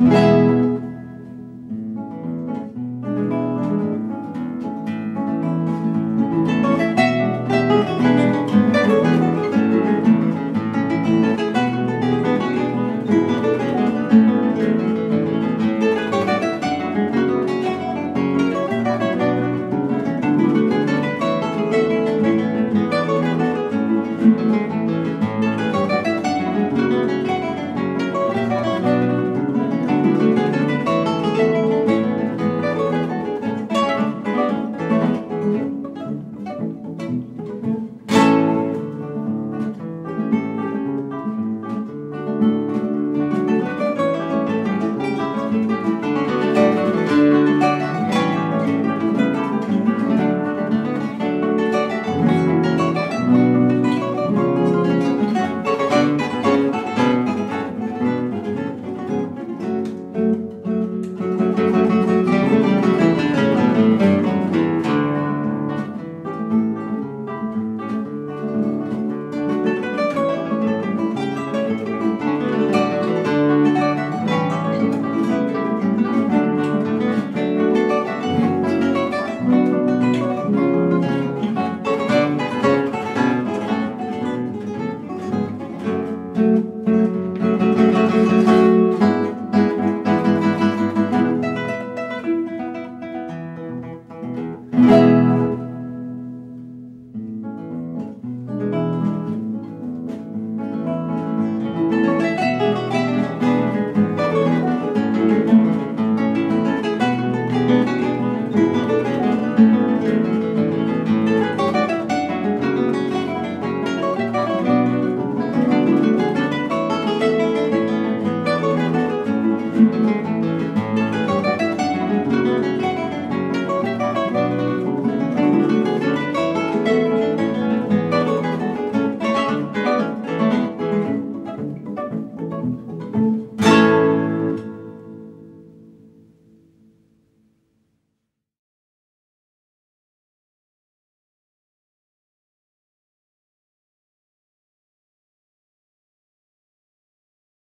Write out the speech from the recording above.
you.